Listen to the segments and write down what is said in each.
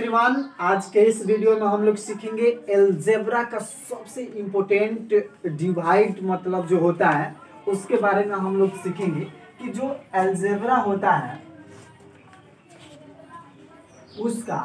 Everyone आज के इस वीडियो में हम लोग सीखेंगे एलजेब्रा का सबसे इम्पोर्टेंट डिवाइड मतलब जो होता है, उसके बारे में हम लोग सीखेंगे कि जो एलजेब्रा होता है, उसका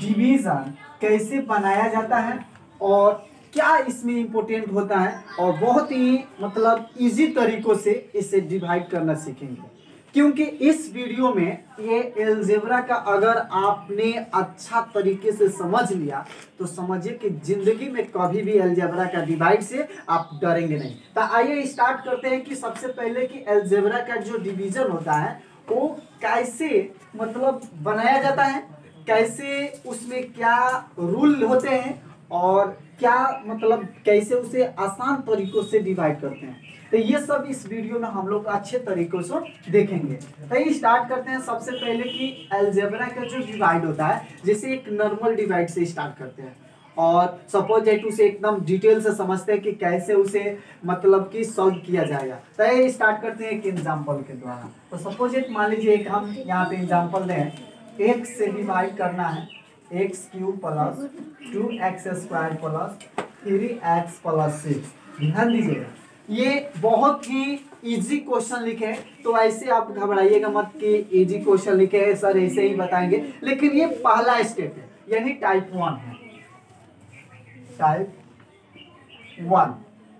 डिवीज़न कैसे बनाया जाता है और क्या इसमें इम्पोर्टेंट होता है और बहुत ही मतलब इजी तरीकों से इसे डिवाइड करना सीखेंगे। क्योंकि इस वीडियो में ये एलजेब्रा का अगर आपने अच्छा तरीके से समझ लिया तो समझिए कि ज़िंदगी में कभी भी एलजेब्रा का डिवाइड से आप डरेंगे नहीं। तो आइए स्टार्ट करते हैं कि सबसे पहले कि एलजेब्रा का जो डिवीज़न होता है, वो कैसे मतलब बनाया जाता है? कैसे उसमें क्या रूल होते हैं? और क्या मतलब कैसे उसे आसान तरीकों से डिवाइड करते हैं? तो ये सब इस वीडियो में हम लोग अच्छे तरीकों से देखेंगे। तो ये स्टार्ट करते हैं सबसे पहले कि एल्जेब्रा का जो डिवाइड होता है, जैसे एक नॉर्मल डिवाइड से स्टार्ट करते हैं। और सपोज़ दैट उसे एकदम डिटेल से समझते हैं कि कैसे उसे मतलब कि सॉल्व किया जाएगा। तो ये स्टार्ट करते हैं एक एग्ज़ाम्पल के द्वारा। तो सपोज़ इट मान लीजिए एक हम यहाँ पे एग्ज़ाम्पल दें। एक से डिवाइड करना है। X cube plus two x square plus three x plus six ध्यान दीजिएगा। ये बहुत ही इजी क्वेश्चन लिखे हैं। तो ऐसे आप घबराइएगा मत कि इजी क्वेश्चन लिखे हैं सर ऐसे ही बताएँगे। लेकिन ये पहला स्टेप है, यानी टाइप वन है। टाइप वन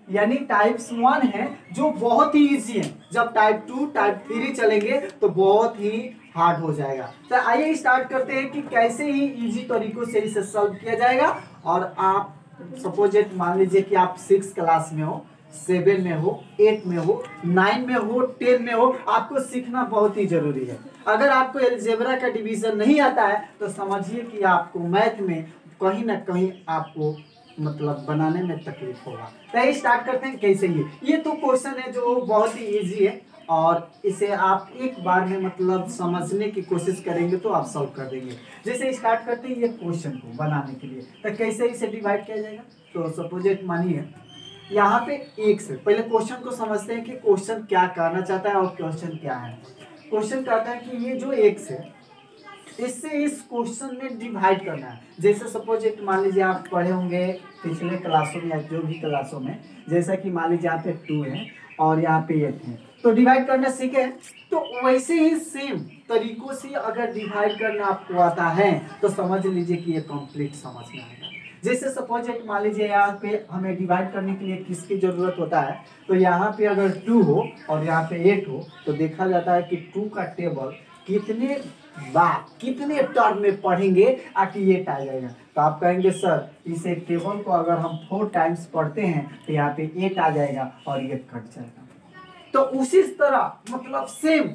यानी टाइप्स वन है जो बहुत ही इजी है। जब टाइप टू टाइप थ्री चलेंगे तो बहुत ही हार्ड हो जाएगा। तो आइए स्टार्ट करते हैं कि कैसे ही इजी तरीकों से इसे सॉल्व किया जाएगा। और आप सपोज़ मान लीजिए कि आप सिक्स क्लास में हो सेवन में हो एट में हो नाइन में हो टेन में हो, आपको सीखना बहुत ही ज़रूरी है। अगर आपको एल्जेब्रा का डिवीज़न नहीं आता है तो समझिए कि आपको मैथ में कहीं ना कहीं आपको मतलब बनाने में तकलीफ़ होगा। तो स्टार्ट करते हैं कैसे ये ये तो क्वेश्चन है जो बहुत ही इजी है। और इसे आप एक बार में मतलब समझने की कोशिश करेंगे तो आप सॉल्व कर देंगे। जैसे स्टार्ट करते हैं ये क्वेश्चन को बनाने के लिए। तो कैसे इसे डिवाइड किया जाएगा? तो सपोज़ मानिए यहाँ पे एक से, पहले क्वेश्चन को समझते हैं कि क्वेश्चन क्या करना चाहता है और क्वेश्चन क्या है। क्वेश्चन कहता है कि ये जो एक से, इससे इस क्वेश्चन में डिवाइड करना है। जैसे सपोज़ एक, मान लीजिए आप पढ़े होंगे पिछले क्लासों में या जो भी क्लासों में, जैसा कि मान लीजिए यहाँ पे टू है और यहाँ पे एट है। तो डिवाइड करना सीखे तो वैसे ही सेम तरीकों से अगर डिवाइड करना आपको आता है तो समझ लीजिए कि ये कंप्लीट समझ में आएगा। जैसे सपोज़ एक मान लीजिए यहाँ पे हमें डिवाइड करने के लिए किसकी ज़रूरत होता है तो यहाँ पे अगर टू हो और यहाँ पे एट हो तो देखा जाता है कि टू का टेबल कितने बार, कितने टर्म में पढ़ेंगे आके एट आ जाएगा तो आप कहेंगे, सर, इसे टेबल को अगर हम फोर टाइम्स पढ़ते हैं तो यहाँ पे एट आ जाएगा और ये कट जाएगा। तो उसी तरह मतलब सेम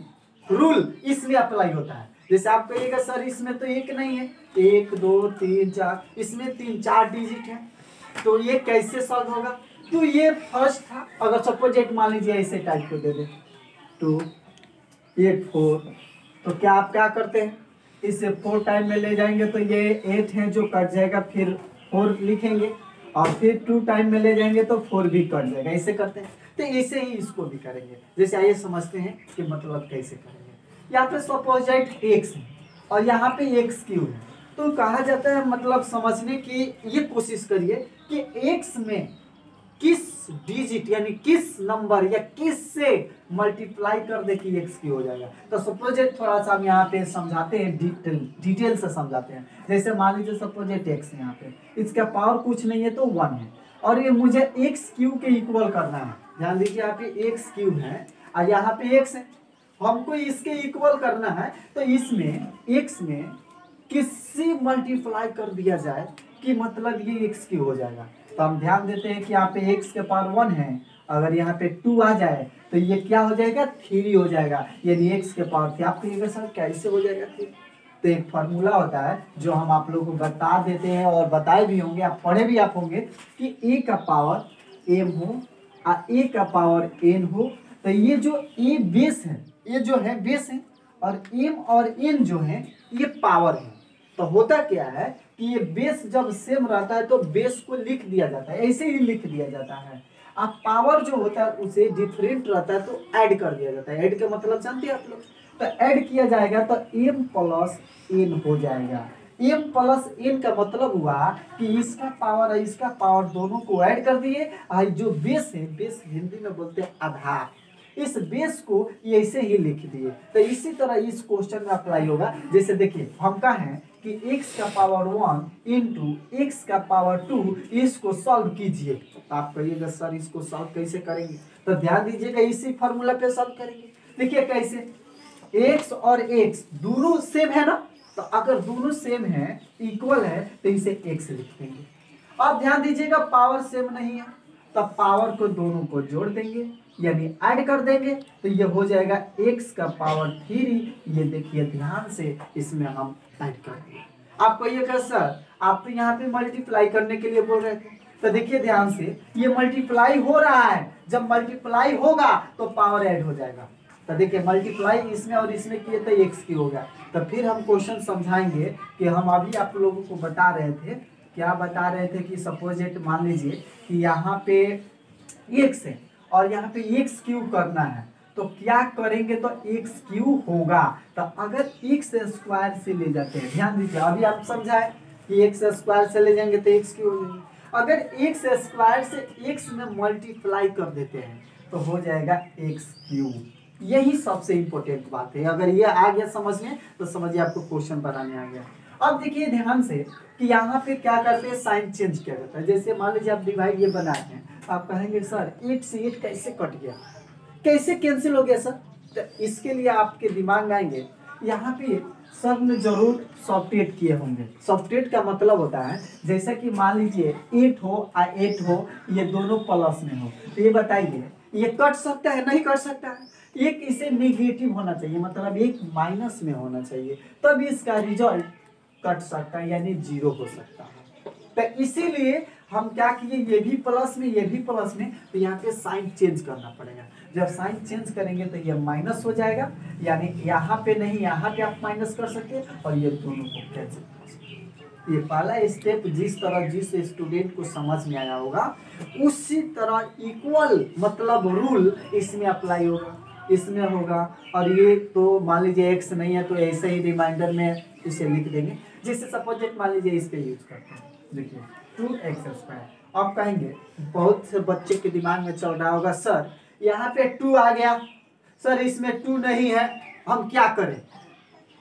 रूल इसमें अप्लाई होता है। जैसे आप कहिएगा, सर, इसमें तो एक नहीं है। एक, दो, तीन, चार। इसमें तीन, चार डिजिट है। तो ये कैसे सॉल्व होगा? तो ये फ़र्स्ट था। अगर सपोज़ एट मान लीजिए ऐसे टाइप को दे दे। टू एट फोर तो क्या आप क्या करते हैं? इसे फोर टाइम में ले जाएँगे। तो ये एट है जो कट जाएगा, फिर फोर लिखेंगे। और फिर टू टाइम में ले जाएँगे तो फोर भी कट जाएगा। ऐसे करते हैं। तो ऐसे ही इसको भी करेंगे। जैसे आइए समझते हैं कि मतलब कैसे करेंगे। यहाँ पे सपोजिट एक्स है और यहाँ पे एक्स क्यू है? तो कहा जाता है मतलब समझने की ये कोशिश करिए कि एक्स में किस डिजिट यानी किस नंबर या किस से मल्टीप्लाई कर दे कि एक्स क्यू हो जाएगा। तो सपोज़ थोड़ा सा हम यहाँ पे समझाते हैं डिटेल डिटेल से समझाते हैं। जैसे मान लीजिए सपोज़ एक्स यहाँ पे। इसका पावर कुछ नहीं है तो वन है। और ये मुझे एक्स क्यू के इक्वल करना है। ध्यान दीजिए यहाँ पे एक्स क्यू है, और यहाँ पे एक्स है। हमको इसके इक्वल करना है तो इसमें एक्स में किससे मल्टीप्लाई कर दिया जाए, कि मतलब ये एक्स की हो जाएगा। तो हम ध्यान देते हैं कि यहाँ पे एक्स के पावर वन है, अगर यहाँ पे टू आ जाए तो ये क्या हो जाएगा? थ्री हो जाएगा। यानी एक्स के पावर थ्री आप कहिएगा सर कैसे हो जाएगा थ्री तो एक फार्मूला होता है, जो हम आप लोगों को बता देते हैं, और बताए भी होंगे, आप पढ़े भी आप होंगे, कि ए का पावर एम हो और ए का पावर एन हो तो ये जो ए बेस है, ये जो है बेस है, और एम और एन जो है, ये पावर है। तो होता क्या है कि ये बेस जब सेम रहता है तो बेस को लिख दिया जाता है, ऐसे ही लिख दिया जाता है। अब पावर जो होता है, उसे डिफरेंट रहता है तो ऐड कर दिया जाता है। ऐड का मतलब जानते हैं आप लोग? तो ऐड किया जाएगा तो एम प्लस एन हो जाएगा। एम प्लस एन का मतलब हुआ कि इसका पावर और इसका पावर दोनों को ऐड कर दिए। और जो बेस है बेस हिंदी में बोलते हैं आधार। इस बेस को ऐसे ही लिख दिए। तो इसी तरह इस क्वेश्चन में अप्लाई होगा। जैसे देखिए, हम का है कि x का पावर वन इंटू एक्स का पावर टू इसको सॉल्व कीजिए। तो आप कहिएगा, सर, इसको सॉल्व कैसे करेंगे? तो ध्यान दीजिएगा, इसी फॉर्मूला पे सॉल्व करेंगे। देखिए कैसे? X और x, दोनों सेम है ना? तो अगर दोनों सेम है इक्वल है तो इसे x लिख देंगे। अब ध्यान दीजिएगा पावर सेम नहीं है तो पावर को दोनों को जोड़ देंगे, यानी ऐड कर देंगे तो ये हो जाएगा x का पावर थ्री ये देखिए ध्यान से इसमें हम ऐड कर दिए आप कहिएगा सर आप तो यहाँ पे मल्टीप्लाई करने के लिए बोल रहे थे। तो देखिए ध्यान से, ये मल्टीप्लाई हो रहा है। जब मल्टीप्लाई होगा तो पावर ऐड हो जाएगा। तो देखिए मल्टीप्लाई इसमें और इसमें किए तो एक्स की होगा तो फिर हम क्वेश्चन समझाएँगे कि हम अभी आप लोगों को बता रहे थे, क्या बता रहे थे कि सपोजिट मान लीजिए कि यहाँ पे एक्स है और यहाँ पे एक्स क्यू करना है तो क्या करेंगे तो एक्स क्यू होगा? तो अगर एक्स स्क्वायर से ले जाते हैं, ध्यान दीजिए, अभी आप समझाए कि एक्स स्क्वायर से ले जाएँगे तो एक्स क्यू अगर एक्स स्क्वायर से एक्स में मल्टीप्लाई कर देते हैं तो हो जाएगा एक्स क्यू यही सबसे इंपॉर्टेंट बात है। अगर ये आ गया समझ में तो समझिए आपको क्वेश्चन बनाने आ गया। अब देखिए ध्यान से कि यहाँ पे क्या करते हैं साइन चेंज किया जाता है। जैसे मान लीजिए आप डिवाइड ये बनाए हैं आप कहेंगे, सर एट से एट कैसे कट गया? कैसे कैंसिल हो गया, सर? तो इसके लिए आपके दिमाग में आएँगे, यहाँ पे सर ने ज़रूर सॉफ्टेट किए होंगे। सॉफ्टेट का मतलब होता है, जैसा कि मान लीजिए एट हो या एट हो, ये दोनों प्लस में हो। तो ये बताइए, ये कट सकता है, नहीं कट सकता है? एक इसे नेगेटिव होना चाहिए मतलब एक माइनस में होना चाहिए, तब इसका रिज़ल्ट कट सकता है, यानी ज़ीरो हो सकता है। तो इसीलिए हम क्या किए, ये भी प्लस में, ये भी प्लस में तो यहाँ पे साइन चेंज करना पड़ेगा। जब साइन चेंज करेंगे तो ये माइनस हो जाएगा, यानी यहाँ पे नहीं, यहाँ पे आप माइनस कर सकते और ये दोनों को कैंसिल कर सकते ये पहला स्टेप जिस तरह जिस स्टूडेंट को समझ में आया होगा, उसी तरह इक्वल मतलब रूल इसमें अप्लाई होगा। इसमें होगा। और ये तो मान लीजिए एक्स नहीं है तो ऐसे ही रिमाइंडर में इसे लिख देंगे। जैसे सपोजिट मान लीजिए इस पर यूज़ करते हैं। देखिए टू एक्स स्क्वायर अब कहेंगे, बहुत से बच्चे के दिमाग में चल रहा होगा, सर, यहाँ पे टू आ गया। सर, इसमें टू नहीं है, हम क्या करें?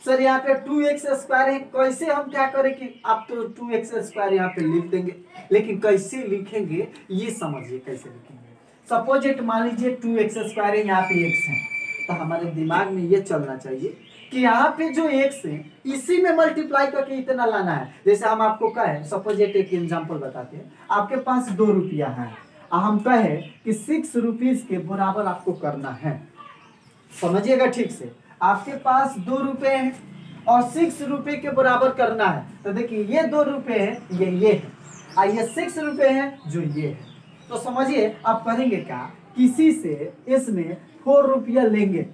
सर, यहाँ पे टू एक्स स्क्वायर है, कैसे हम क्या करें कि? आप तो टू एक्स स्क्वायर यहाँ पे लिख देंगे। लेकिन कैसे लिखेंगे, ये समझिए कैसे लिखेंगे। सपोजिट मान लीजिए टू एक्स स्क्वायर है, यहाँ पे एक्स है। तो हमारे दिमाग में ये चलना चाहिए कि यहाँ पे जो एक्स है, इसी में मल्टीप्लाई करके इतना लाना है। जैसे हम आपको कहे सपोजिट एक एग्ज़ाम्पल बताते हैं। आपके पास दो रुपया है। हम कहे कि सिक्स रुपीज़ के बराबर आपको करना है। समझिएगा ठीक से। आपके पास दो रुपए है और सिक्स रुपए के बराबर करना है। तो देखिए, ये दो रुपए है, ये ये है। और ये सिक्स रुपए है, जो ये है। तो समझिए, आप करेंगे क्या? किसी से इसमें फोर रुपया लेंगे।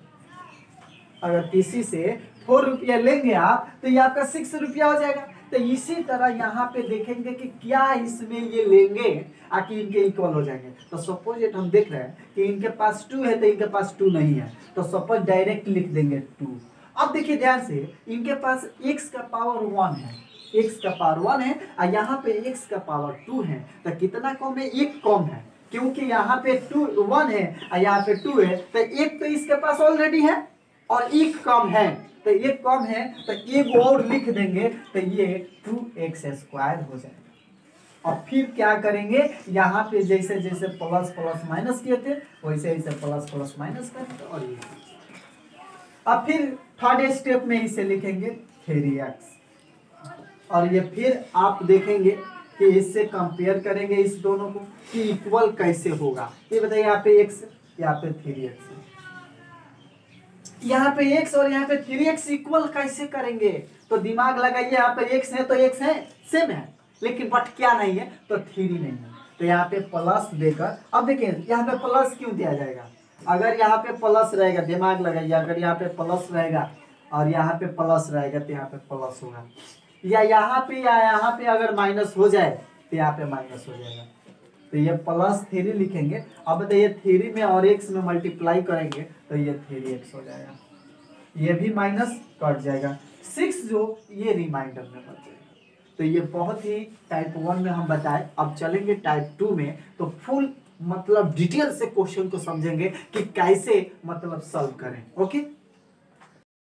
अगर किसी से फोर रुपया लेंगे आप तो ये आपका सिक्स रुपया हो जाएगा। तो इसी तरह यहाँ पे देखेंगे कि क्या इसमें ये लेंगे, आकि इनके इक्वल हो जाएँगे। तो सपोज़ हम देख रहे हैं कि इनके पास टू है तो इनके पास टू नहीं है। तो सपोज़ डायरेक्ट लिख देंगे टू अब देखिए ध्यान से, इनके पास एक्स का पावर वन है। एक्स का पावर वन है, और यहाँ पे एक्स का पावर टू है। तो कितना कम है एक कम है? क्योंकि यहाँ पे टू वन है, और यहाँ पे टू है तो एक तो इसके पास ऑलरेडी है, और एक कम है। तो एक कम है तो एक और लिख देंगे तो ये टू एक्स स्क्वायर हो जाएगा। और फिर क्या करेंगे? यहाँ पे जैसे जैसे प्लस प्लस माइनस किए थे, वैसे वैसे प्लस प्लस माइनस करेंगे और ये। अब फिर थर्ड स्टेप में इसे लिखेंगे थ्री एक्स और ये फिर आप देखेंगे कि इससे कंपेयर करेंगे इस दोनों को कि इक्वल कैसे होगा ये बताइए यहाँ पे एक्स यहाँ पे थ्री एक्स यहाँ पे एक्स और यहाँ पे थ्री एक्स इक्वल कैसे करेंगे तो दिमाग लगाइए यहाँ पे एक्स है तो एक्स है सेम है लेकिन बट क्या नहीं है तो थ्री नहीं है तो यहाँ पे प्लस देकर अब देखिए यहाँ पे प्लस क्यों दिया जाएगा अगर यहाँ पे प्लस रहेगा दिमाग लगाइए अगर यहाँ पे प्लस रहेगा और यहाँ पे प्लस रहेगा तो यहाँ पे प्लस होगा या यहाँ पे या यहाँ पे अगर माइनस हो जाए तो यहाँ पे माइनस हो जाएगा। तो ये प्लस थ्री लिखेंगे। अब बताइए थ्री में और एक्स में मल्टीप्लाई करेंगे तो ये थ्री एक्स हो जाएगा। ये भी माइनस कट जाएगा। सिक्स जो, ये रिमाइंडर में बच जाएगा। तो ये बहुत ही टाइप वन में हम बताए। अब चलेंगे टाइप टू में। तो फुल मतलब डिटेल से क्वेश्चन को समझेंगे कि कैसे मतलब सॉल्व करें। ओके